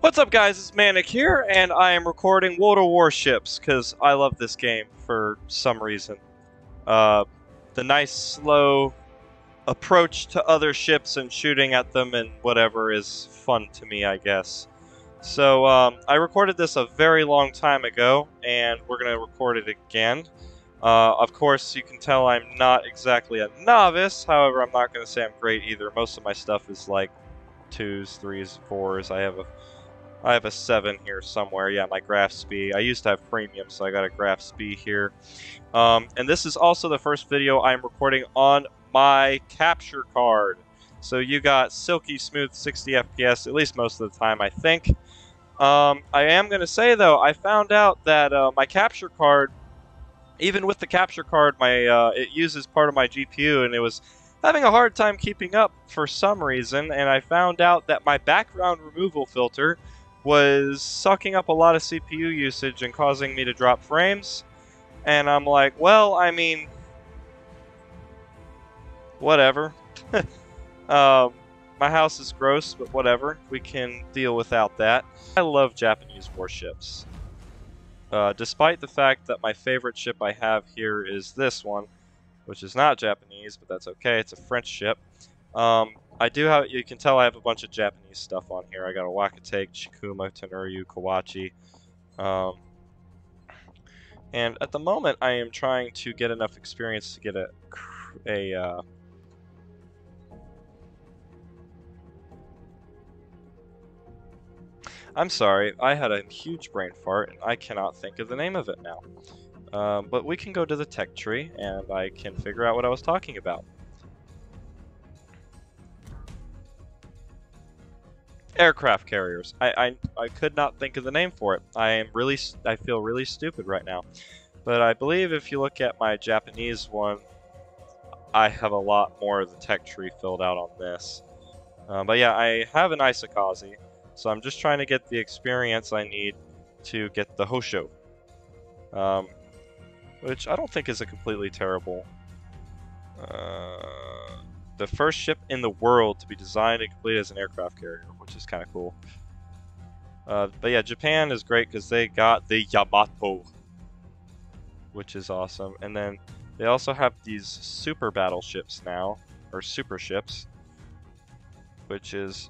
What's up guys, it's Manic here, and I am recording World of Warships, because I love this game for some reason. Uh, the nice, slow approach to other ships and shooting at them and whatever is fun to me, I guess. So, um, I recorded this a very long time ago, and we're going to record it again. Uh, of course, you can tell I'm not exactly a novice, however, I'm not going to say I'm great either. Most of my stuff is like twos, threes, fours. I have a I have a 7 here somewhere. Yeah, my Graf Spee. I used to have premium, so I got a Graf Spee here. Um, and this is also the first video I'm recording on my capture card. So you got silky smooth 60 FPS, at least most of the time, I think. Um, I am going to say, though, I found out that uh, my capture card, even with the capture card, my uh, it uses part of my GPU, and it was having a hard time keeping up for some reason, and I found out that my background removal filter was sucking up a lot of CPU usage and causing me to drop frames. And I'm like, well, I mean, whatever. um, my house is gross, but whatever. We can deal without that. I love Japanese warships. Uh, despite the fact that my favorite ship I have here is this one, which is not Japanese, but that's okay. It's a French ship. Um, I do have, you can tell I have a bunch of Japanese stuff on here. I got a Wakatake, Chikuma, Tenryu, Kawachi. Um, and at the moment, I am trying to get enough experience to get a, a uh, I'm sorry, I had a huge brain fart and I cannot think of the name of it now. Um, but we can go to the tech tree and I can figure out what I was talking about. Aircraft carriers. I, I I could not think of the name for it. I am really I feel really stupid right now. But I believe if you look at my Japanese one, I have a lot more of the tech tree filled out on this. Uh, but yeah, I have an Isokaze, so I'm just trying to get the experience I need to get the Hosho. Um, which I don't think is a completely terrible uh, the first ship in the world to be designed and completed as an aircraft carrier, which is kind of cool. Uh, but yeah, Japan is great because they got the Yamato, which is awesome. And then they also have these super battleships now, or super ships, which is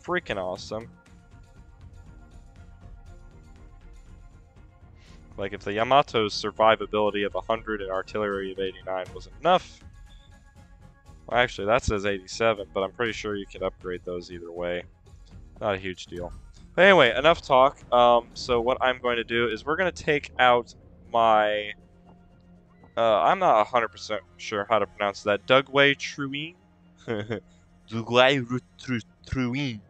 freaking awesome. Like if the Yamato's survivability of 100 and artillery of 89 wasn't enough, well, actually, that says 87, but I'm pretty sure you can upgrade those either way. Not a huge deal. But anyway, enough talk. Um, so what I'm going to do is we're going to take out my... Uh, I'm not 100% sure how to pronounce that. Duguay-Trouin? Dugway Truine.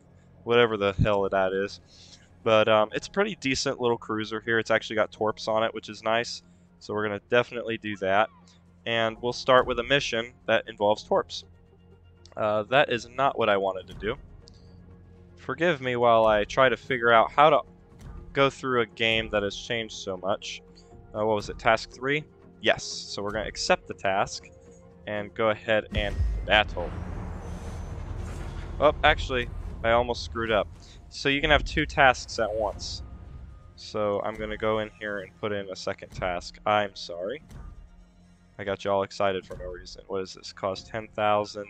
Whatever the hell that is. But um, it's a pretty decent little cruiser here. It's actually got torps on it, which is nice. So we're going to definitely do that and we'll start with a mission that involves torps. Uh, that is not what I wanted to do. Forgive me while I try to figure out how to go through a game that has changed so much. Uh, what was it, task 3? Yes, so we're going to accept the task and go ahead and battle. Oh, actually, I almost screwed up. So you can have two tasks at once. So I'm going to go in here and put in a second task. I'm sorry. I got you all excited for no reason. What is this? Cost 10,000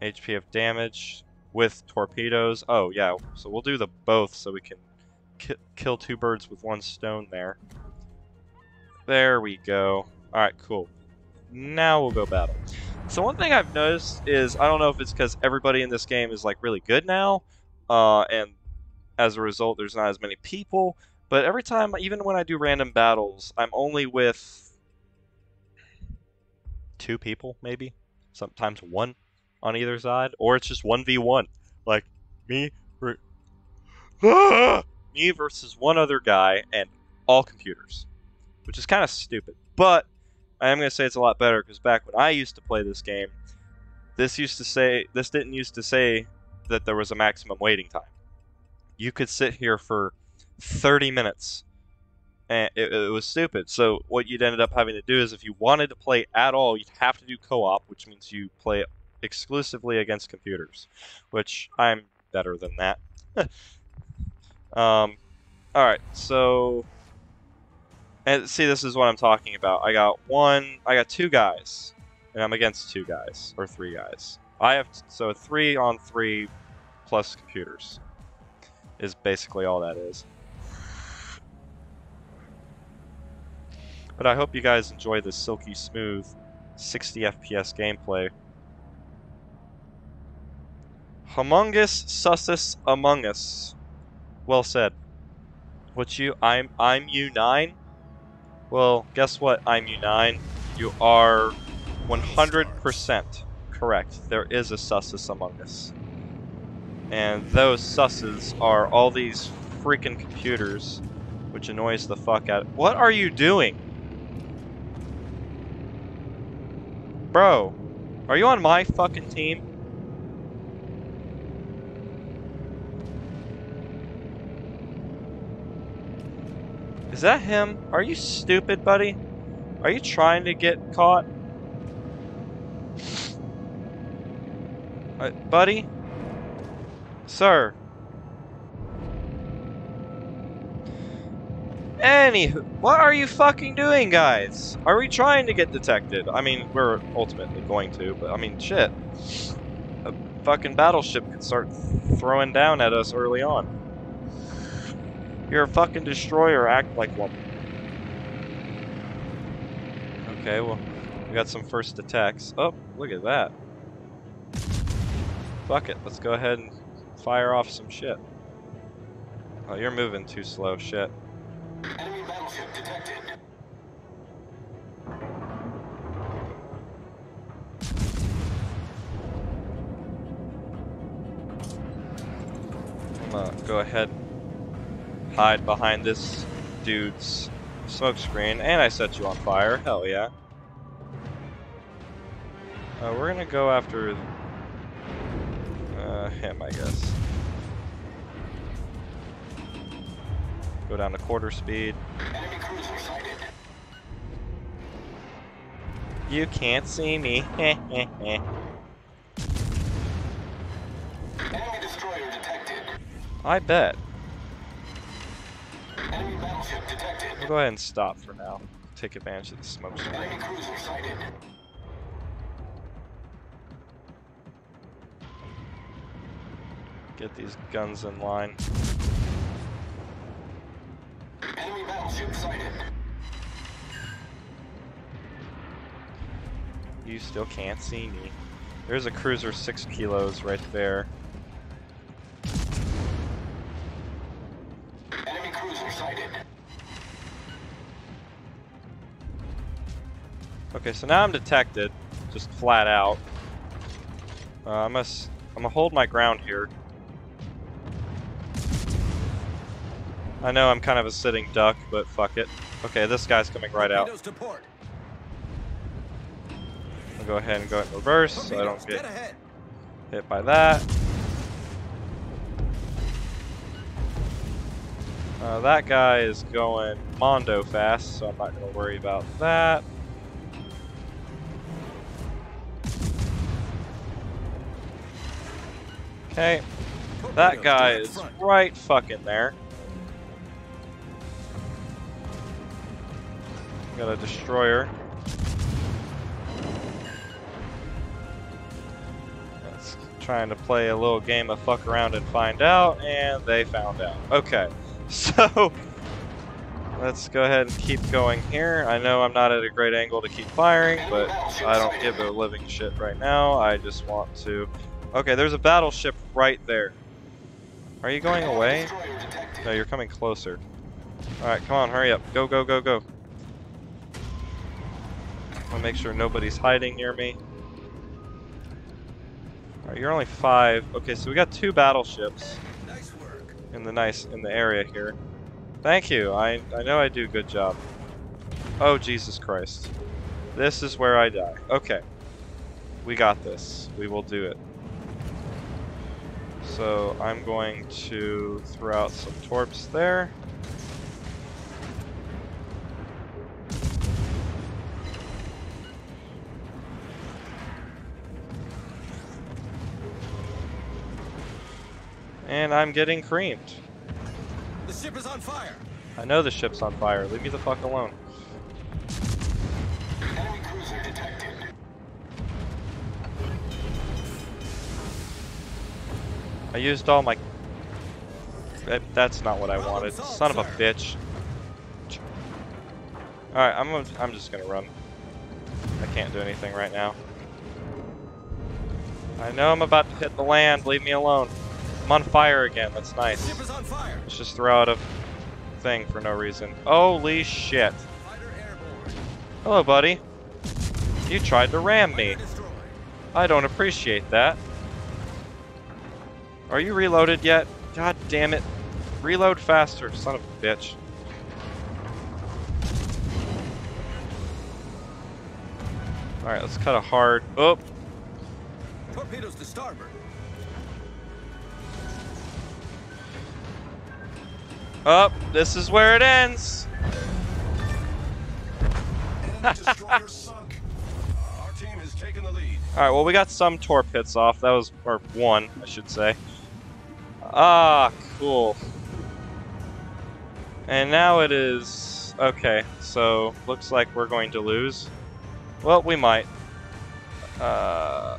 HP of damage with torpedoes. Oh, yeah. So we'll do the both so we can ki kill two birds with one stone there. There we go. Alright, cool. Now we'll go battle. So one thing I've noticed is, I don't know if it's because everybody in this game is like really good now, uh, and as a result there's not as many people, but every time, even when I do random battles, I'm only with two people, maybe. Sometimes one on either side, or it's just one v one, like me, me versus one other guy and all computers, which is kind of stupid. But I am gonna say it's a lot better because back when I used to play this game, this used to say this didn't used to say that there was a maximum waiting time. You could sit here for 30 minutes and it, it, was stupid. So what you'd ended up having to do is if you wanted to play at all, you'd have to do co-op, which means you play exclusively against computers, which I'm better than that. Um, all right, so and see, this is what I'm talking about. I got one, I got two guys, and I'm against two guys or three guys. I have so three on three plus computers is basically all that is. But I hope you guys enjoy this silky smooth 60 FPS gameplay. Humongous Sussus Among Us. Well said. What you I'm I'm you nine? Well, guess what, I'm U9? You are 100% correct. There is a Sussus Among Us. And those susses are all these freaking computers, which annoys the fuck out. What are you doing? Bro, are you on my fucking team? Is that him? Are you stupid, buddy? Are you trying to get caught? Uh, buddy? Sir? Anywho, what are you fucking doing, guys? Are we trying to get detected? I mean, we're ultimately going to, but I mean, shit. A fucking battleship could start throwing down at us early on. You're a fucking destroyer, act like one. Okay, well, we got some first attacks. Oh, look at that. Fuck it, let's go ahead and fire off some shit. Oh, you're moving too slow, shit. Enemy battleship detected. I'm gonna go ahead hide behind this dude's smokescreen, and I set you on fire. Hell yeah. Uh, we're gonna go after uh, him, I guess. Go down to quarter speed. You can't see me. I bet. We'll go ahead and stop for now. Take advantage of the smoke screen. Get these guns in line. You still can't see me. There's a cruiser six kilos right there. Okay, so now I'm detected, just flat out. Uh, I must, I'm gonna hold my ground here. I know I'm kind of a sitting duck, but fuck it. Okay, this guy's coming right out. I'll go ahead and go in reverse so I don't get hit by that. Uh, that guy is going mondo fast, so I'm not going to worry about that. Okay. That guy is right fucking there. Got a destroyer. Trying to play a little game of fuck around and find out, and they found out. Okay, so let's go ahead and keep going here. I know I'm not at a great angle to keep firing, but I don't give a living shit right now. I just want to Okay, there's a battleship right there. Are you going away? No, you're coming closer. Alright, come on, hurry up. Go, go, go, go. I want to make sure nobody's hiding near me. Alright, you're only five. Okay, so we got two battleships. Nice work. In the nice in the area here. Thank you. I I know I do a good job. Oh Jesus Christ. This is where I die. Okay. We got this. We will do it. So I'm going to throw out some torps there. And I'm getting creamed. The ship is on fire. I know the ship's on fire. Leave me the fuck alone. Enemy cruiser detected. I used all my... That, that's not what I wanted. Son of a bitch. Alright, I'm, gonna- I'm just gonna run. I can't do anything right now. I know I'm about to hit the land. Leave me alone. I'm on fire again. That's nice. Let's just throw out a thing for no reason. Holy shit. Hello, buddy. You tried to ram me. I don't appreciate that. Are you reloaded yet? God damn it. Reload faster, son of a bitch. Alright, let's cut a hard. Oh, Torpedoes to starboard. Up. this is where it ends. Enemy destroyer sunk. Our team has taken the lead. Alright, well, we got some torp hits off. That was, or one, I should say. Ah, cool. And now it is, okay, so looks like we're going to lose. Well, we might. Uh,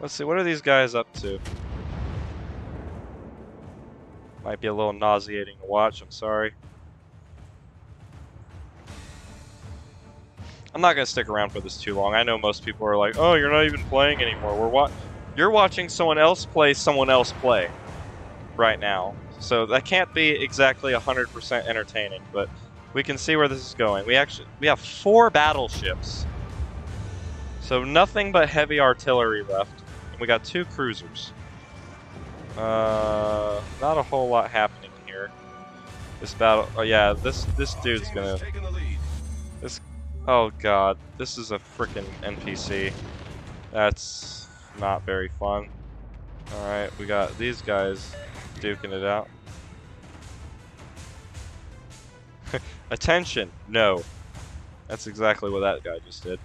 let's see, what are these guys up to? Might be a little nauseating to watch, I'm sorry. I'm not gonna stick around for this too long. I know most people are like, "Oh, you're not even playing anymore." We're wa- You're watching someone else play someone else play right now, so that can't be exactly 100% entertaining. But we can see where this is going. We actually we have four battleships, so nothing but heavy artillery left, and we got two cruisers. Uh, not a whole lot happening here. This battle. Oh yeah, this this dude's gonna. lead. Oh god, this is a freaking NPC. That's not very fun. Alright, we got these guys duking it out. Attention! No. That's exactly what that guy just did.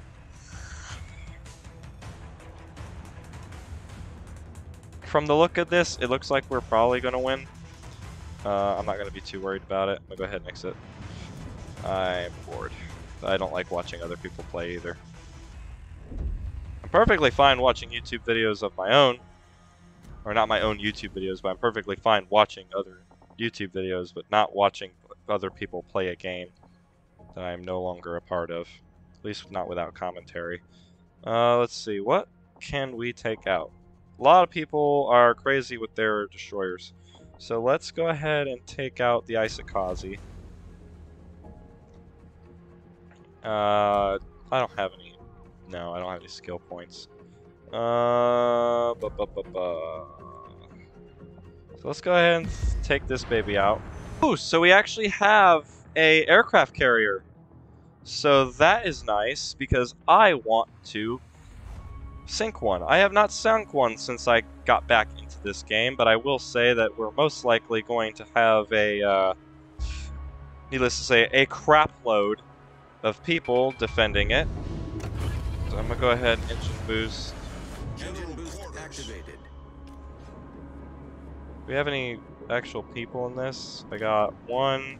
From the look of this, it looks like we're probably going to win. Uh, I'm not going to be too worried about it. I'm to go ahead and exit. I'm bored. I don't like watching other people play either. I'm perfectly fine watching YouTube videos of my own. Or not my own YouTube videos, but I'm perfectly fine watching other YouTube videos, but not watching other people play a game that I am no longer a part of. At least not without commentary. Uh, let's see, what can we take out? A lot of people are crazy with their destroyers. So let's go ahead and take out the Isokaze. Uh, I don't have any. No, I don't have any skill points. Uh, bu- bu- bu- so let's go ahead and take this baby out. Ooh, so we actually have a aircraft carrier. So that is nice because I want to sink one. I have not sunk one since I got back into this game, but I will say that we're most likely going to have a, uh, needless to say, a crap load of people defending it. So I'm gonna go ahead and engine boost. Engine boost activated. Do we have any actual people in this? I got one.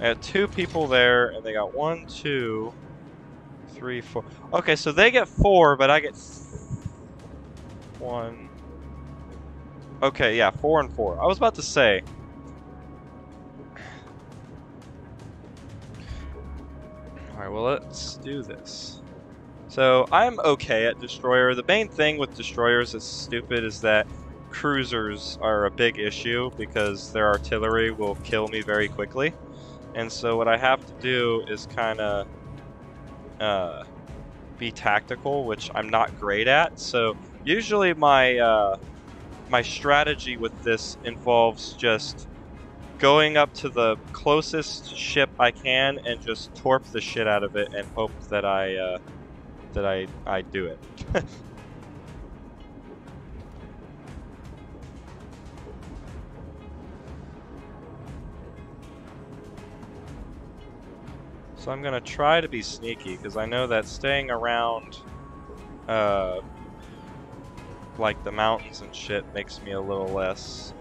I had two people there, and they got one, two, three, four. Okay, so they get four, but I get one. Okay, yeah, four and four. I was about to say. Alright, well, let's do this. So, I'm okay at Destroyer. The main thing with Destroyers that's stupid is that cruisers are a big issue because their artillery will kill me very quickly. And so what I have to do is kind of uh, be tactical, which I'm not great at. So usually my uh, my strategy with this involves just going up to the closest ship I can and just torp the shit out of it and hope that I uh, that I I do it. So I'm gonna try to be sneaky because I know that staying around, uh, like the mountains and shit makes me a little less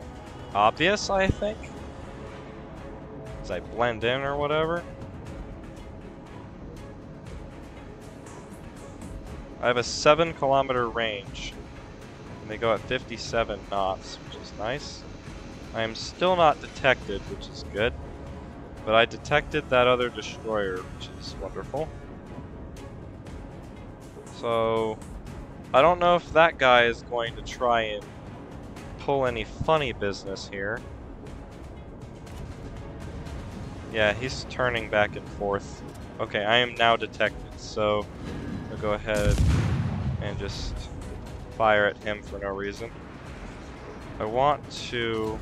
obvious. I think. as I blend in or whatever. I have a 7 kilometer range. And they go at 57 knots, which is nice. I am still not detected, which is good. But I detected that other destroyer, which is wonderful. So, I don't know if that guy is going to try and pull any funny business here. Yeah, he's turning back and forth. Okay, I am now detected, so I'll go ahead and just fire at him for no reason. I want to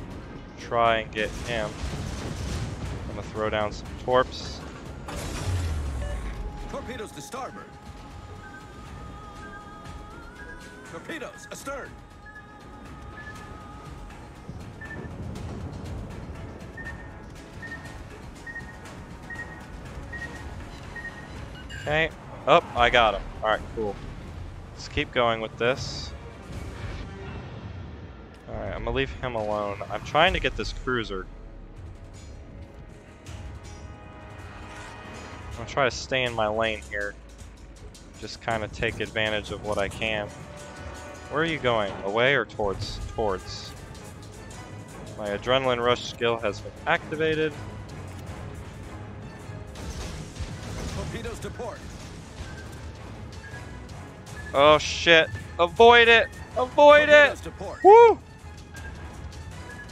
try and get him. Throw down some torps. Torpedoes to starboard. Torpedoes astern. Okay. Oh, I got him. Alright, cool. Let's keep going with this. Alright, I'm gonna leave him alone. I'm trying to get this cruiser. Gonna try to stay in my lane here. Just kind of take advantage of what I can. Where are you going? Away or towards? Towards. My adrenaline rush skill has been activated. Torpedoes to port. Oh shit. Avoid it! Avoid it! Torpedoes to port. Woo!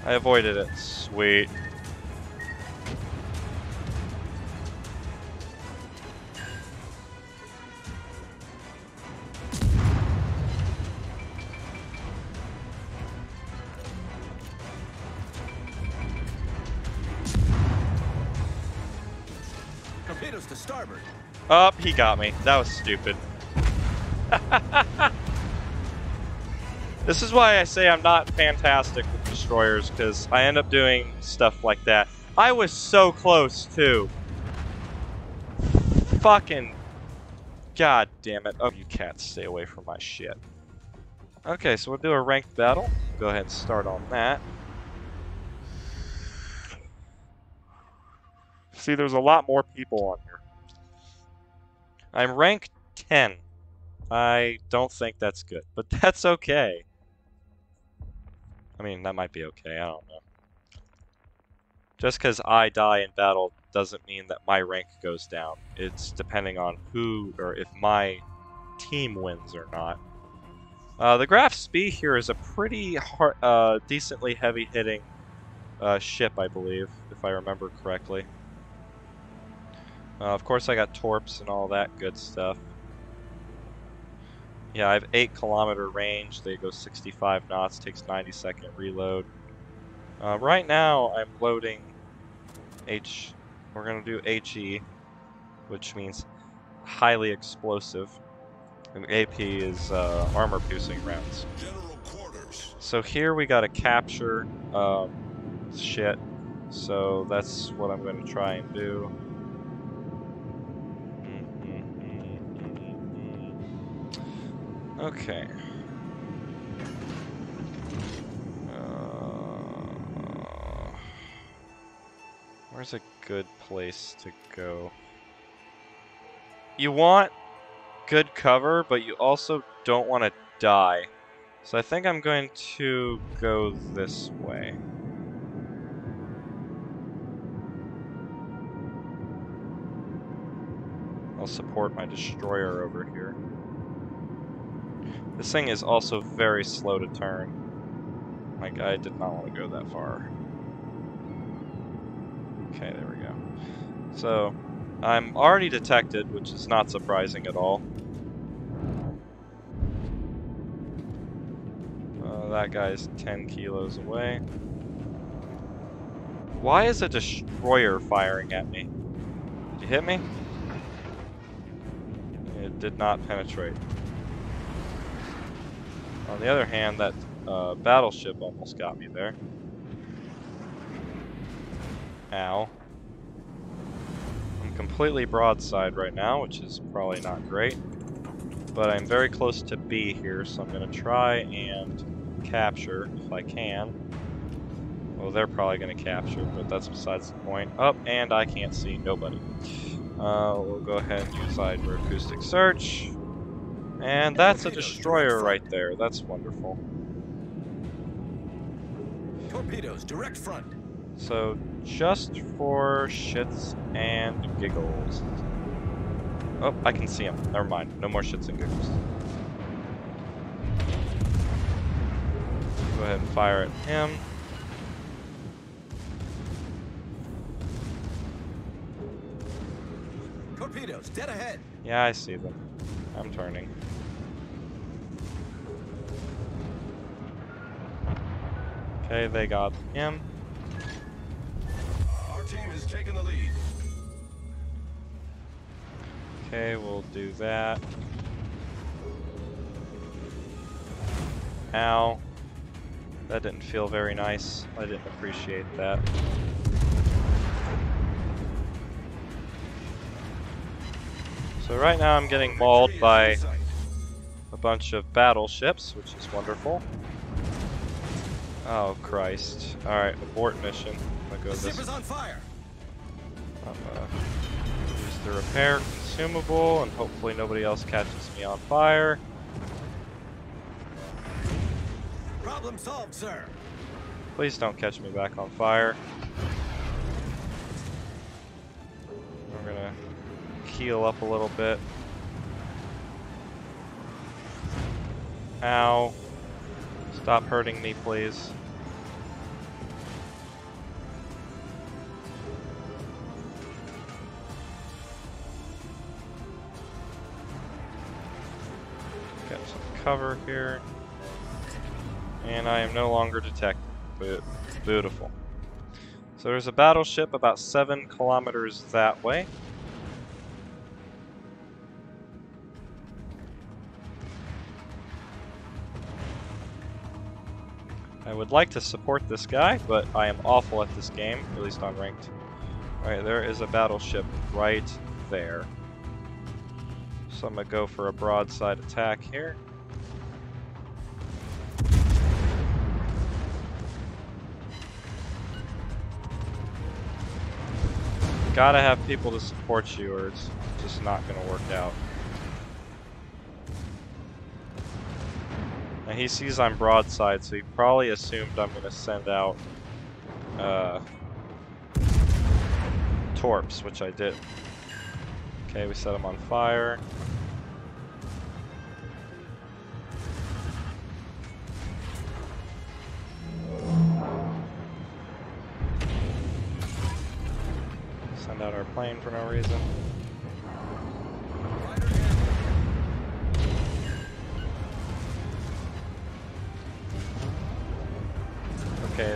I avoided it. Sweet. Up, he got me. That was stupid. this is why I say I'm not fantastic with destroyers, because I end up doing stuff like that. I was so close, too. Fucking... God damn it. Oh, you cats, stay away from my shit. Okay, so we'll do a ranked battle. Go ahead and start on that. See, there's a lot more people on. I'm rank 10. I don't think that's good, but that's okay. I mean, that might be okay, I don't know. Just because I die in battle doesn't mean that my rank goes down. It's depending on who, or if my team wins or not. Uh, the Graf Spee here is a pretty hard, uh, decently heavy-hitting uh, ship, I believe, if I remember correctly. Uh, of course, I got torps and all that good stuff. Yeah, I have 8 kilometer range. They go 65 knots, takes 90 second reload. Uh, right now, I'm loading H. We're going to do HE, which means highly explosive. And AP is uh, armor piercing rounds. So here we got to capture um, shit. So that's what I'm going to try and do. Okay. Uh, where's a good place to go? You want good cover, but you also don't want to die. So I think I'm going to go this way. I'll support my destroyer over here. This thing is also very slow to turn. Like, I did not want to go that far. Okay, there we go. So, I'm already detected, which is not surprising at all. Uh, that guy's 10 kilos away. Why is a destroyer firing at me? Did you hit me? It did not penetrate. On the other hand, that uh, battleship almost got me there. Ow. I'm completely broadside right now, which is probably not great. But I'm very close to B here, so I'm going to try and capture, if I can. Well, they're probably going to capture, but that's besides the point. Up, and I can't see nobody. Uh, we'll go ahead and use hydroacoustic search. And that's a destroyer right there. That's wonderful. Torpedoes, direct front. So, just for shits and giggles. Oh, I can see him. Never mind. No more shits and giggles. Go ahead and fire at him. Torpedoes, dead ahead. Yeah, I see them. I'm turning. Okay, they got him. Our team has taken the lead. Okay, we'll do that. Ow. That didn't feel very nice. I didn't appreciate that. So right now I'm getting mauled by a bunch of battleships, which is wonderful. Oh Christ. Alright, abort mission. I'll go The this ship is on fire. I'm uh, use the repair consumable, and hopefully nobody else catches me on fire. Problem solved, sir. Please don't catch me back on fire. Heal up a little bit. Ow. Stop hurting me, please. Got some cover here. And I am no longer detected. Beautiful. So there's a battleship about seven kilometers that way. I would like to support this guy, but I am awful at this game, at least on ranked. Alright, there is a battleship right there. So I'm gonna go for a broadside attack here. Gotta have people to support you or it's just not gonna work out. And he sees I'm broadside, so he probably assumed I'm gonna send out uh, torps, which I did. Okay, we set him on fire. Send out our plane for no reason.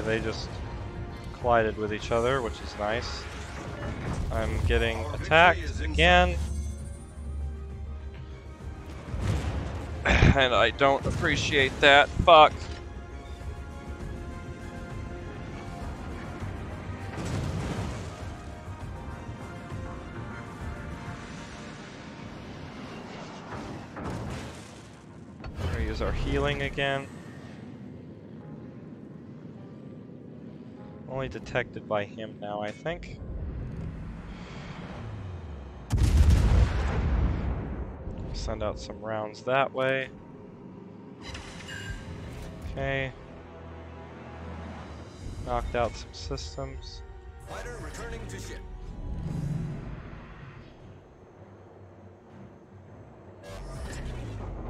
They just collided with each other, which is nice. I'm getting attacked again. And I don't appreciate that. Fuck. We're gonna use our healing again. Only detected by him now, I think. Send out some rounds that way. Okay. Knocked out some systems. Fighter returning to ship.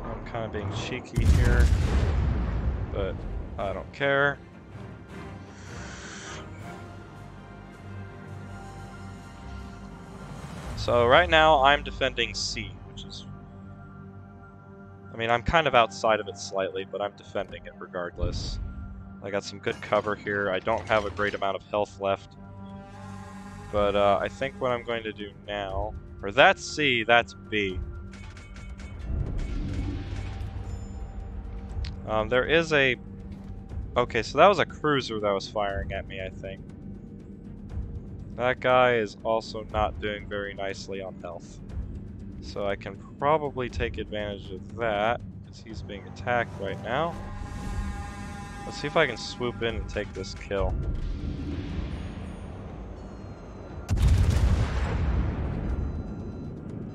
I'm kind of being cheeky here, but I don't care. So right now I'm defending C, which is... I mean, I'm kind of outside of it slightly, but I'm defending it regardless. I got some good cover here. I don't have a great amount of health left. But uh, I think what I'm going to do now... Or that's C, that's B. Um, there is a... Okay, so that was a cruiser that was firing at me, I think. That guy is also not doing very nicely on health. So I can probably take advantage of that, because he's being attacked right now. Let's see if I can swoop in and take this kill.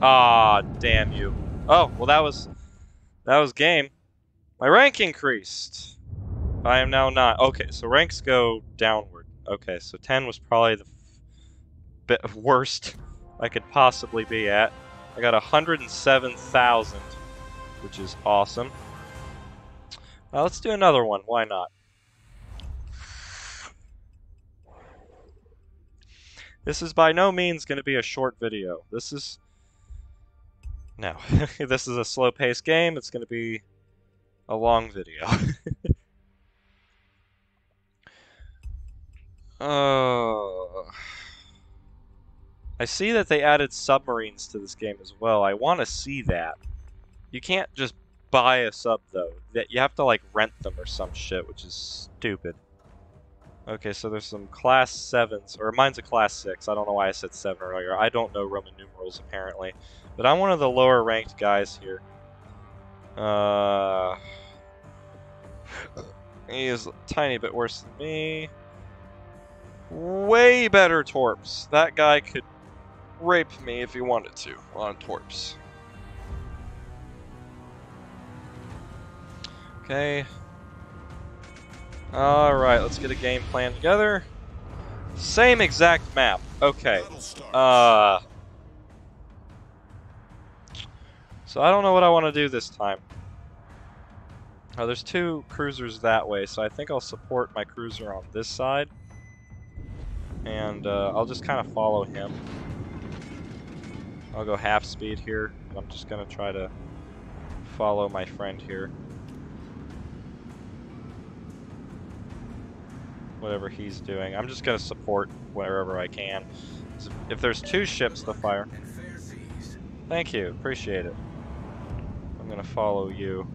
Ah, damn you. Oh, well that was... That was game. My rank increased. I am now not. Okay, so ranks go downward. Okay, so 10 was probably the worst I could possibly be at. I got 107,000, which is awesome. Uh, let's do another one. Why not? This is by no means going to be a short video. This is... No. this is a slow-paced game. It's going to be a long video. Oh. I see that they added submarines to this game as well. I want to see that. You can't just buy a sub though. That you have to like rent them or some shit, which is stupid. Okay, so there's some class sevens, or mine's a class six. I don't know why I said seven earlier. I don't know Roman numerals apparently, but I'm one of the lower ranked guys here. Uh, he is a tiny bit worse than me. Way better Torps. That guy could rape me if he wanted to on Torps. Okay. Alright, let's get a game plan together. Same exact map. Okay. Uh. So I don't know what I want to do this time. Oh, there's two cruisers that way, so I think I'll support my cruiser on this side. And uh, I'll just kind of follow him. I'll go half speed here, I'm just going to try to follow my friend here. Whatever he's doing. I'm just going to support wherever I can. If there's two ships to fire. Thank you, appreciate it. I'm gonna follow you.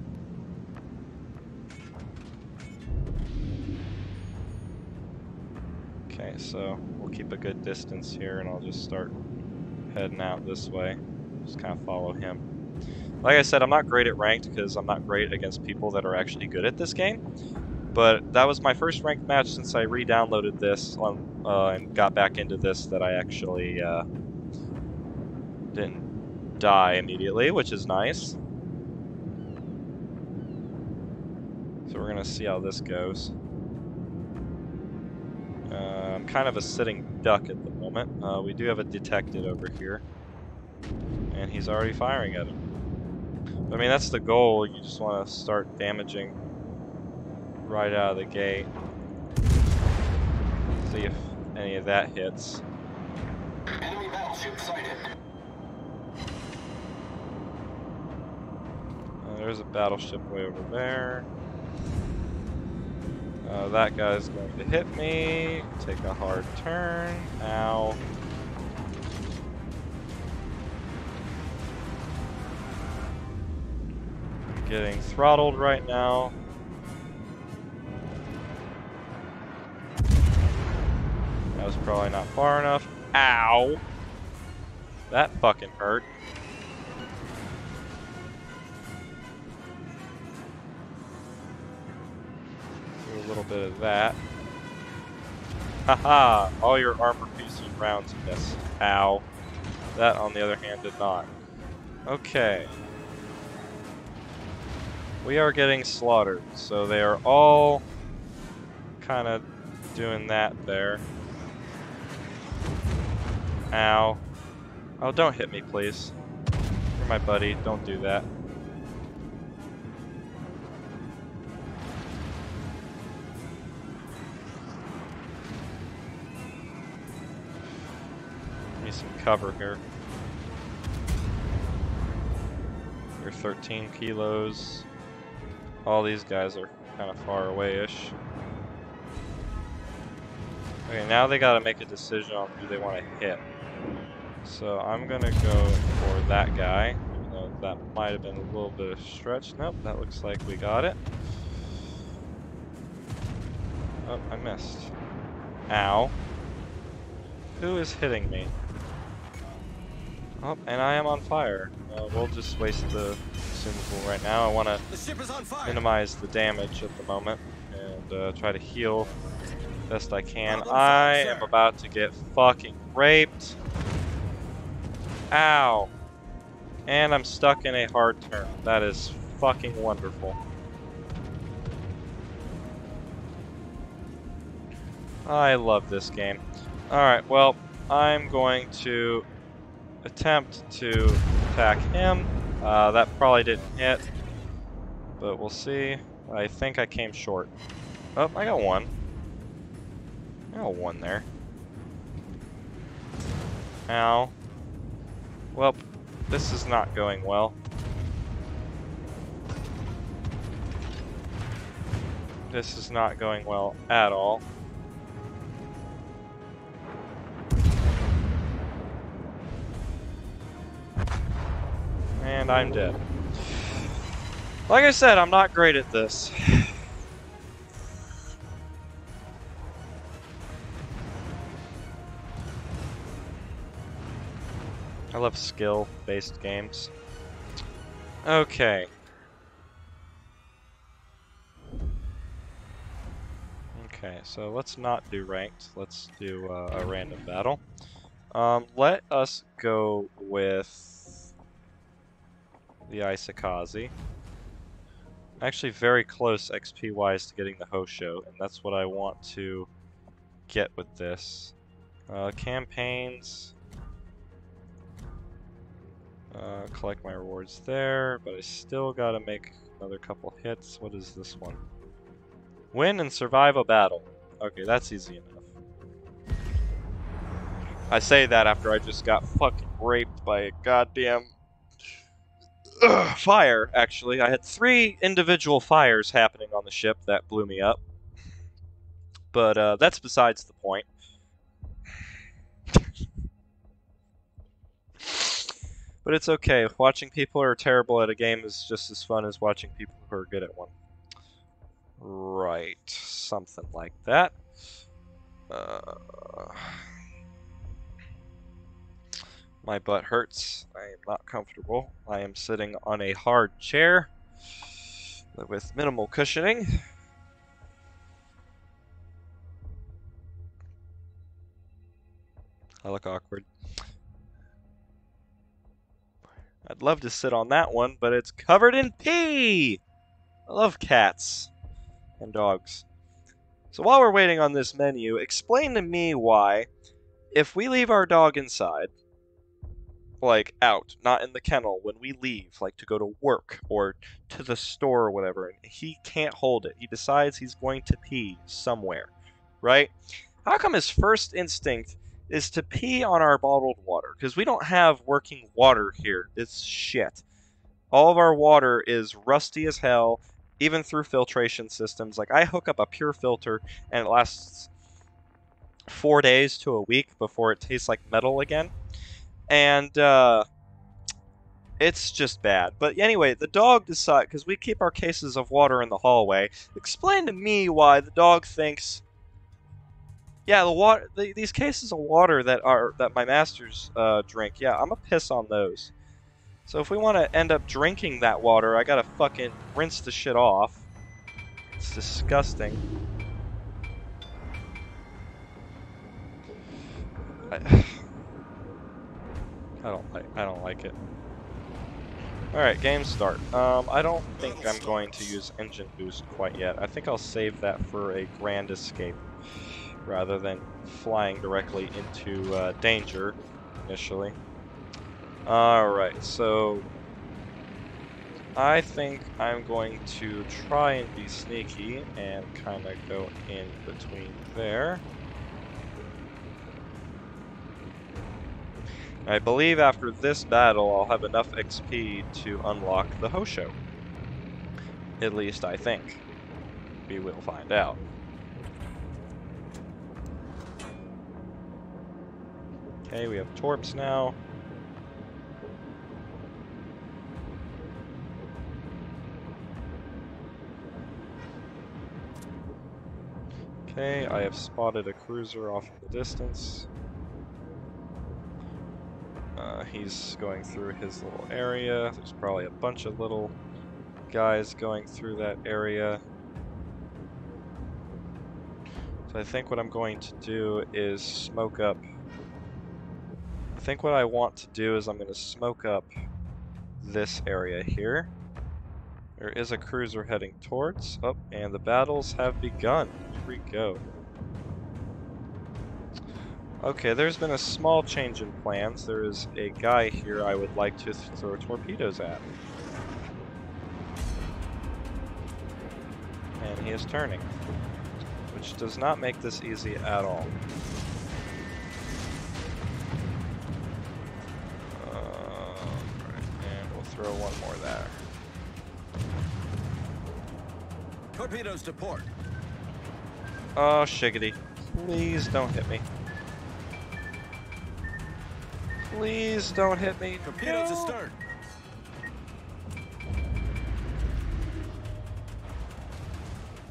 Okay, so we'll keep a good distance here and I'll just start heading out this way. Just kind of follow him. Like I said, I'm not great at ranked because I'm not great against people that are actually good at this game. But that was my first ranked match since I re-downloaded this on, uh, and got back into this that I actually uh, didn't die immediately, which is nice. So we're gonna see how this goes. I'm kind of a sitting duck at the moment. Uh, we do have a detected over here, and he's already firing at him. I mean, that's the goal. You just want to start damaging right out of the gate. See if any of that hits. Enemy battleship sighted. Uh, there's a battleship way over there. Uh, that guy's going to hit me. Take a hard turn. Ow. Getting throttled right now. That was probably not far enough. Ow! That fucking hurt. Bit of that. Haha! All your armor piercing rounds miss. Ow. That, on the other hand, did not. Okay. We are getting slaughtered, so they are all kind of doing that there. Ow. Oh, don't hit me, please. You're my buddy. Don't do that. Cover here. You're 13 kilos. All these guys are kind of far away-ish. Okay, now they gotta make a decision on who they want to hit. So I'm gonna go for that guy, even though that might have been a little bit of stretch. Nope, that looks like we got it. Oh, I missed. Ow. Who is hitting me? Oh, and I am on fire. Uh, we'll just waste the consumable right now. I want to The ship is on fire. minimize the damage at the moment and uh, try to heal best I can. I am about to get fucking raped. Ow. And I'm stuck in a hard turn. That is fucking wonderful. I love this game. Alright, well, I'm going to attempt to attack him. Uh, that probably didn't hit, but we'll see. I think I came short. Oh, I got one. I got one there. Ow. Well, this is not going well. This is not going well at all. And I'm dead. Like I said, I'm not great at this. I love skill-based games. Okay. Okay, so let's not do ranked. Let's do uh, a random battle. Um, let us go with the Isokaze. Actually, very close XP-wise to getting the Hosho, and that's what I want to get with this. Uh, campaigns. Uh, collect my rewards there, but I still gotta make another couple hits. What is this one? Win and survive a battle. Okay, that's easy enough. I say that after I just got fucking raped by a goddamn Ugh, fire, actually. I had three individual fires happening on the ship that blew me up. But uh, that's besides the point. but it's okay. Watching people who are terrible at a game is just as fun as watching people who are good at one. Right. Something like that. Uh... My butt hurts. I am not comfortable. I am sitting on a hard chair with minimal cushioning. I look awkward. I'd love to sit on that one, but it's covered in pee! I love cats and dogs. So while we're waiting on this menu, explain to me why, if we leave our dog inside, like out, not in the kennel, when we leave, like to go to work or to the store or whatever, and he can't hold it. He decides he's going to pee somewhere, right? How come his first instinct is to pee on our bottled water? Because we don't have working water here. It's shit. All of our water is rusty as hell, even through filtration systems. Like, I hook up a pure filter and it lasts four days to a week before it tastes like metal again and uh, it's just bad. But anyway, the dog decide because we keep our cases of water in the hallway. Explain to me why the dog thinks, yeah, the water, the, these cases of water that are that my masters uh, drink. Yeah, I'm gonna piss on those. So if we want to end up drinking that water, I gotta fucking rinse the shit off. It's disgusting. I, I don't like I don't like it. Alright, game start. Um, I don't think I'm going to use engine boost quite yet. I think I'll save that for a grand escape rather than flying directly into uh, danger initially. Alright, so I think I'm going to try and be sneaky and kind of go in between there. I believe after this battle, I'll have enough XP to unlock the Hosho. At least I think. We will find out. Okay, we have Torps now. Okay, I have spotted a cruiser off in the distance. He's going through his little area. There's probably a bunch of little guys going through that area. So I think what I'm going to do is smoke up. I think what I want to do is I'm going to smoke up this area here. There is a cruiser heading towards. Oh, and the battles have begun. Here we go. Okay, there's been a small change in plans. There is a guy here I would like to throw torpedoes at. And he is turning. Which does not make this easy at all. Alright, and we'll throw one more there. Torpedoes to port. Oh, shiggity. Please don't hit me. Please don't hit me. Torpedoes No. astern.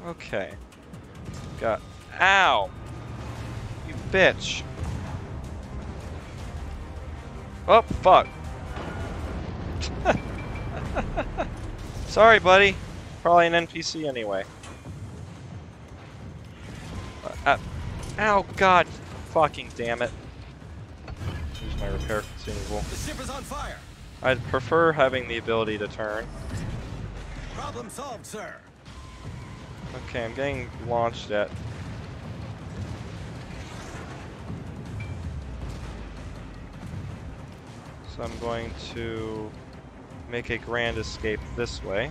Okay. Got. Ow! You bitch. Oh, fuck. Sorry, buddy. Probably an NPC anyway. Uh, uh, ow, god. Fucking damn it. My repair consumable. The ship is on fire. I'd prefer having the ability to turn. Problem solved, sir. Okay, I'm getting launched at. So I'm going to make a grand escape this way.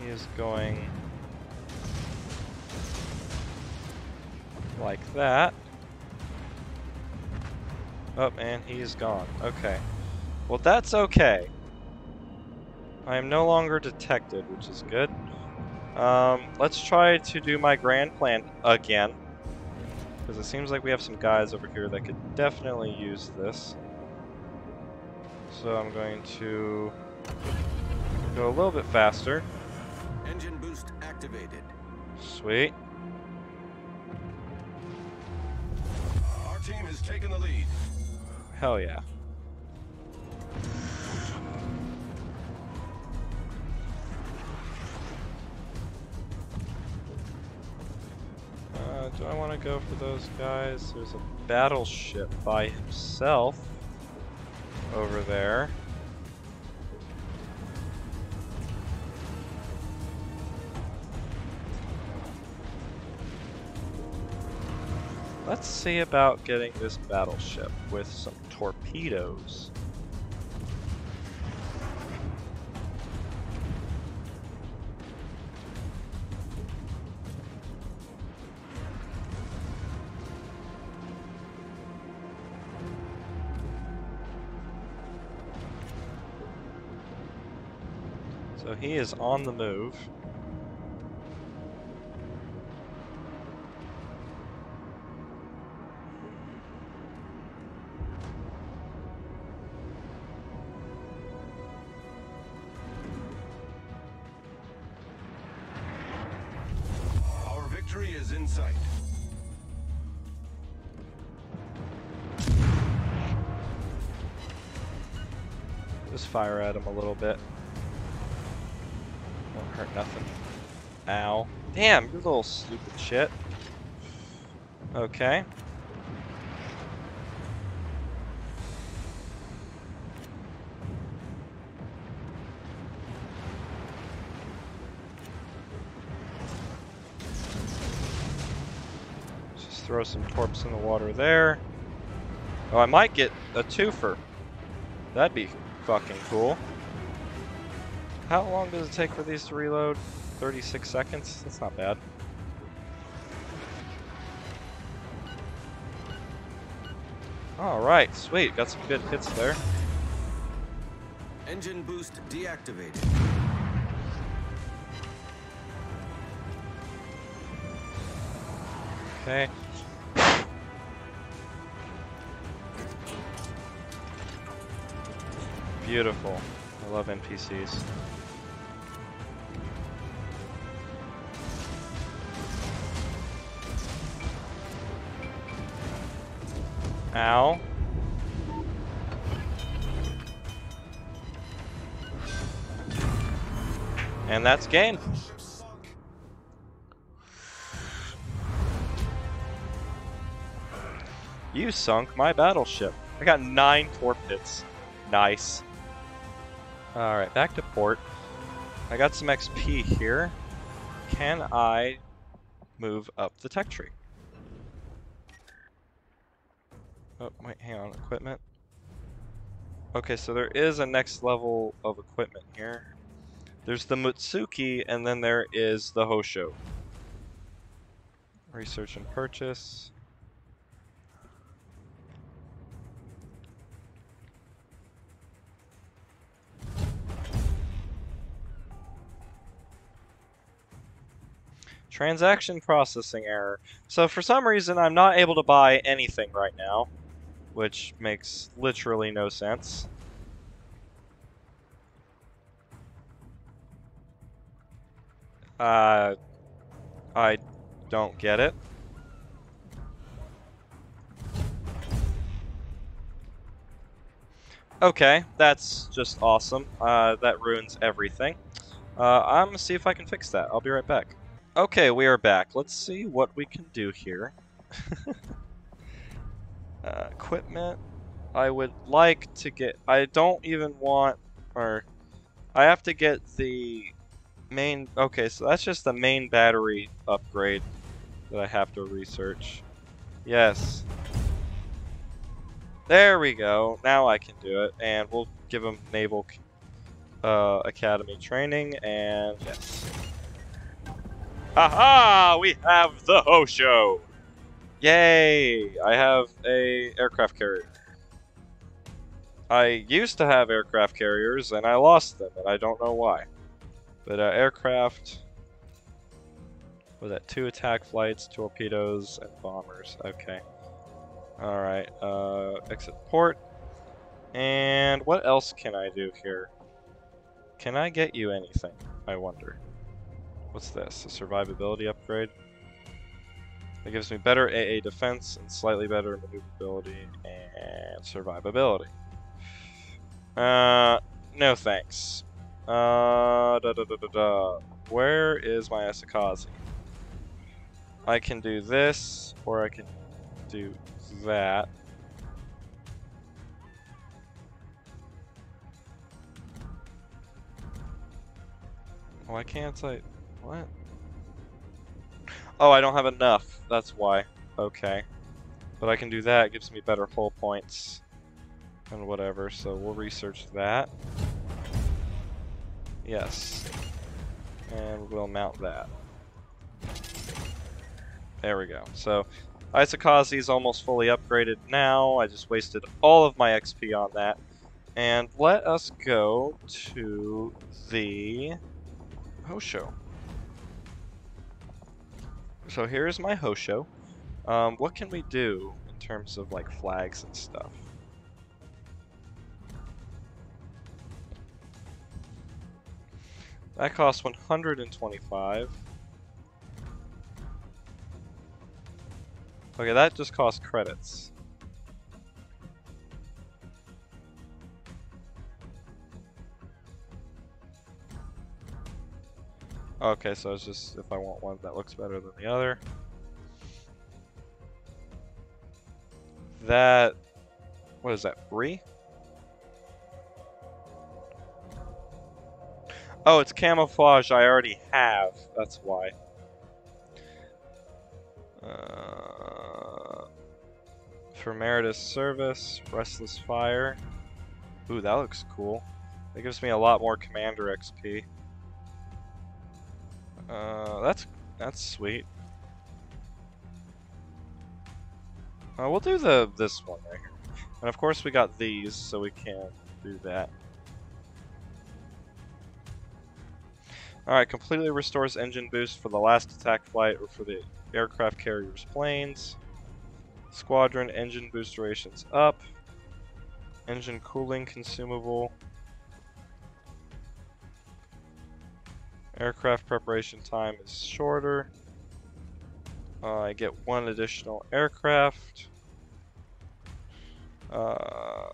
He is going that. Oh, and he's gone. Okay. Well, that's okay. I am no longer detected, which is good. Um, let's try to do my grand plan again. Because it seems like we have some guys over here that could definitely use this. So I'm going to go a little bit faster. Engine boost activated. Sweet. Our team has taken the lead. Hell yeah. Uh, do I want to go for those guys? There's a battleship by himself over there. Let's see about getting this battleship with some torpedoes. So he is on the move. At him a little bit. Won't hurt nothing. Ow. Damn, you little stupid shit. Okay. Just throw some torps in the water there. Oh, I might get a twofer. That'd be fucking cool. How long does it take for these to reload? 36 seconds? That's not bad. Alright, sweet. Got some good hits there. Engine boost deactivated. Okay. Beautiful. I love NPCs. Ow. And that's game. You sunk my battleship. I got nine torpedoes. Nice. Alright, back to port. I got some XP here. Can I move up the tech tree? Oh, wait, hang on. Equipment. Okay, so there is a next level of equipment here. There's the Mutsuki, and then there is the Hosho. Research and purchase. Transaction processing error. So for some reason, I'm not able to buy anything right now, which makes literally no sense. Uh, I don't get it. Okay, that's just awesome. Uh, that ruins everything. Uh, I'm gonna see if I can fix that. I'll be right back. Okay, we are back. Let's see what we can do here. uh, equipment. I would like to get... I don't even want... Or... I have to get the main... Okay, so that's just the main battery upgrade that I have to research. Yes. There we go. Now I can do it. And we'll give him Naval uh, Academy training. And yes. Aha! We have the Hosho! Yay! I have a aircraft carrier. I used to have aircraft carriers and I lost them and I don't know why. But uh, aircraft was that two attack flights, torpedoes, and bombers. Okay. Alright, uh, exit port. And what else can I do here? Can I get you anything? I wonder. What's this? A survivability upgrade? That gives me better AA defense and slightly better maneuverability and survivability. Uh, no thanks. Uh, da da da da da. Where is my Isokaze? I can do this, or I can do that. Why can't I? What? Oh, I don't have enough. That's why. Okay. But I can do that. It gives me better hull points and whatever. So we'll research that. Yes. And we'll mount that. There we go. So Isokaze is almost fully upgraded now. I just wasted all of my XP on that. And let us go to the Hosho. So here's my Hosho. Um, what can we do in terms of like flags and stuff? That costs 125. Okay, that just costs credits. Okay, so it's just if I want one that looks better than the other. That, what is that, free? Oh, it's camouflage I already have, that's why. Uh, for Meritus Service, Restless Fire. Ooh, that looks cool. That gives me a lot more Commander XP. Uh, that's that's sweet. Uh, we'll do the this one right here. And of course we got these, so we can do that. Alright, completely restores engine boost for the last attack flight or for the aircraft carrier's planes. Squadron engine boost durations up. Engine cooling consumable. Aircraft preparation time is shorter. Uh, I get one additional aircraft. Uh,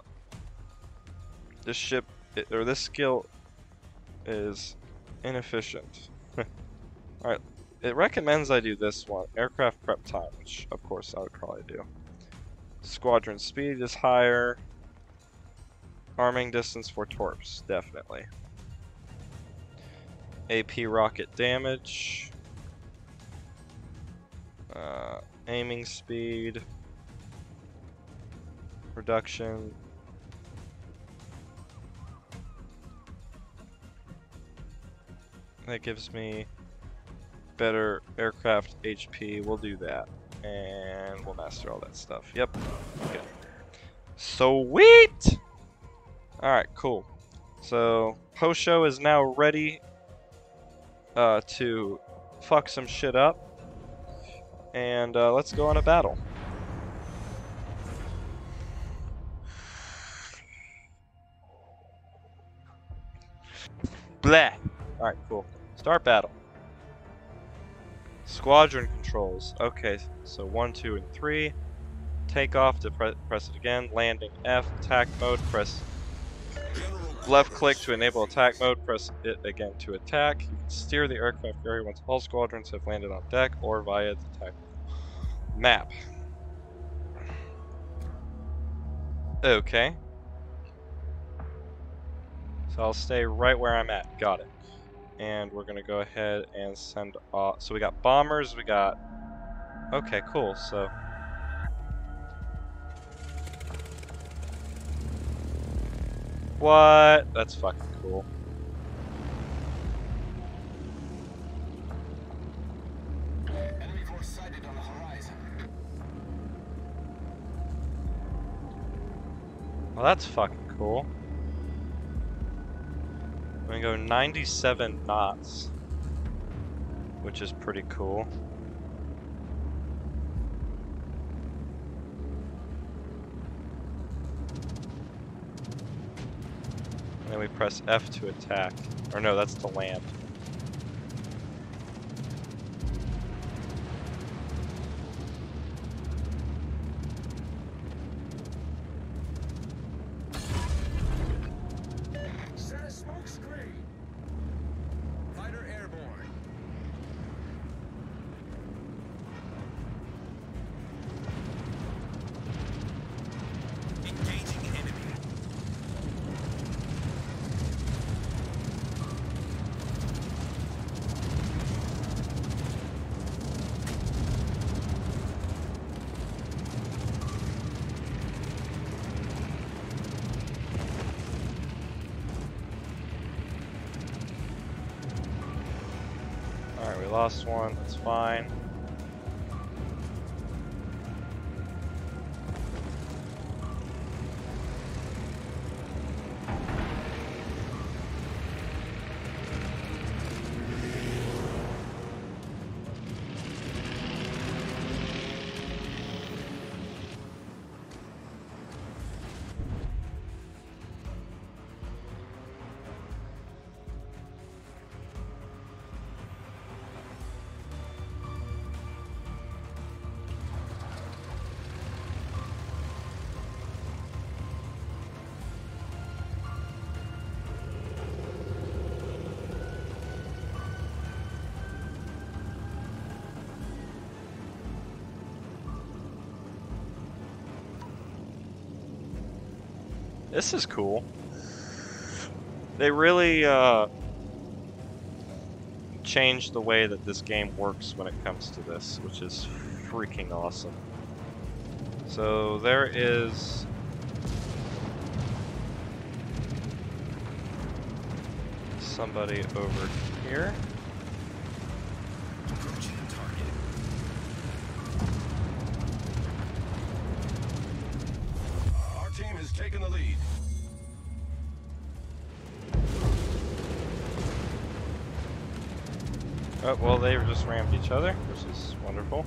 this ship, or this skill is inefficient. Alright, it recommends I do this one, aircraft prep time, which of course I would probably do. Squadron speed is higher. Arming distance for torps, definitely. AP rocket damage. Uh, aiming speed. Reduction. That gives me better aircraft HP. We'll do that. And we'll master all that stuff. Yep. Good. Sweet! Alright, cool. So, Hosho is now ready uh, to fuck some shit up. And uh, let's go on a battle. Bleh. Alright, cool. Start battle. Squadron controls. Okay, so 1, 2, and 3. Take off to pre press it again. Landing F. Attack mode. Press left click to enable attack mode. Press it again to attack. You can steer the aircraft carrier once all squadrons have landed on deck or via the attack map. Okay. So I'll stay right where I'm at. Got it. And we're gonna go ahead and send off. So we got bombers. We got. Okay, cool. So. What? That's fucking cool. Enemy force sighted on the horizon. Well, that's fucking cool. I'm gonna go 97 knots, which is pretty cool. Then we press F to attack. Or no, that's to land. Fine. This is cool. They really uh, changed the way that this game works when it comes to this, which is freaking awesome. So there is somebody over here. Well, they just rammed each other, which is wonderful.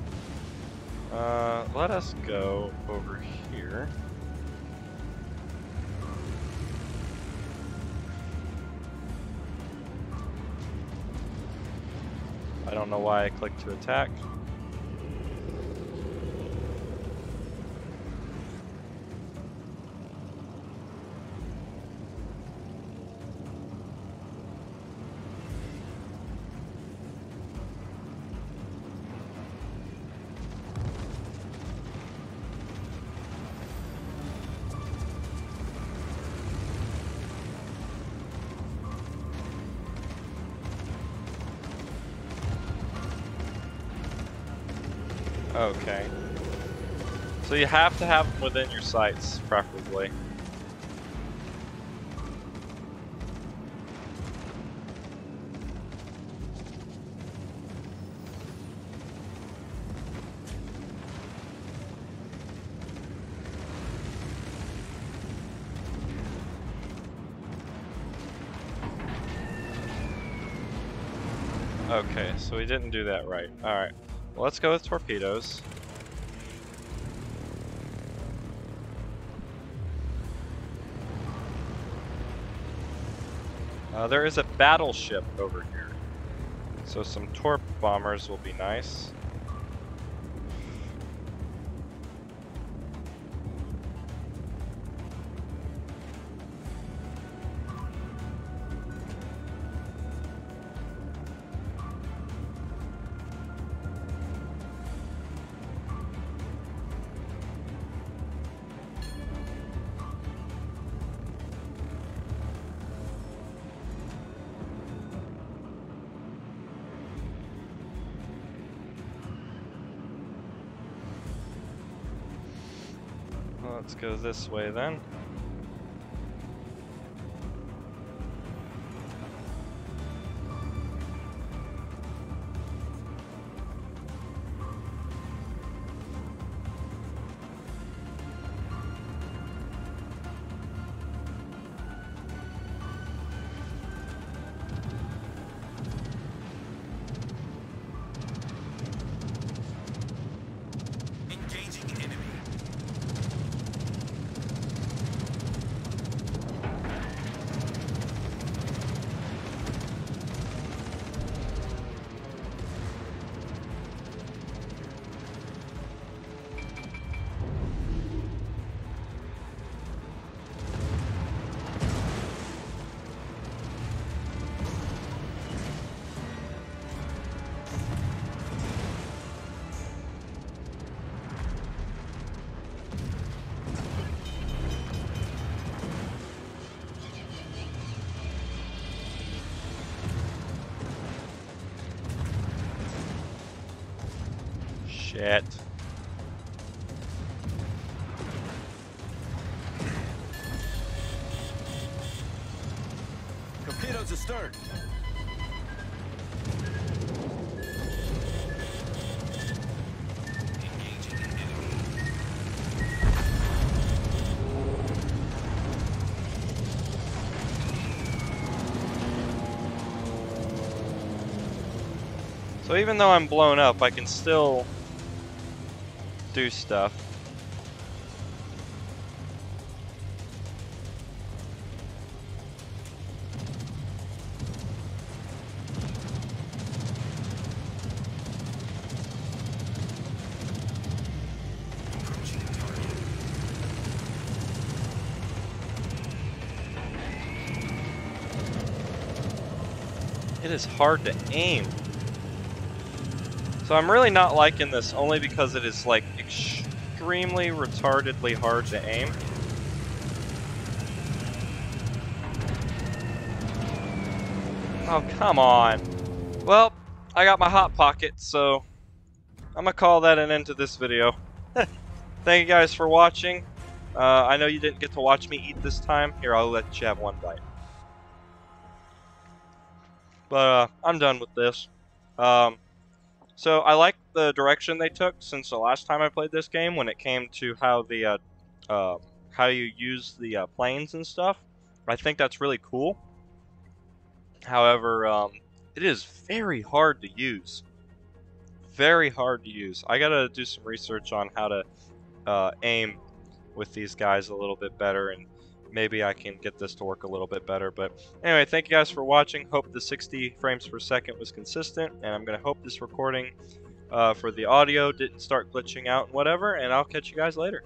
Uh, let us go over here. I don't know why I clicked to attack. Have to have them within your sights, preferably. Okay, so we didn't do that right. Alright, well, let's go with torpedoes. Uh, there is a battleship over here. So some torp bombers will be nice. Let's go this way then. Shit. Torpedoes astern. So even though I'm blown up, I can still do stuff. It is hard to aim. So I'm really not liking this only because it is like extremely retardedly hard to aim. Oh, come on. Well, I got my hot pocket, so I'm gonna call that an end to this video. Thank you guys for watching. Uh, I know you didn't get to watch me eat this time. Here, I'll let you have one bite. But uh, I'm done with this. Um, so I like the direction they took since the last time I played this game when it came to how the uh, uh, how you use the uh, planes and stuff. I think that's really cool. However, um, it is very hard to use. Very hard to use. I gotta do some research on how to uh, aim with these guys a little bit better and maybe I can get this to work a little bit better. But anyway, thank you guys for watching. Hope the 60 frames per second was consistent, and I'm going to hope this recording uh, for the audio didn't start glitching out and whatever, and I'll catch you guys later.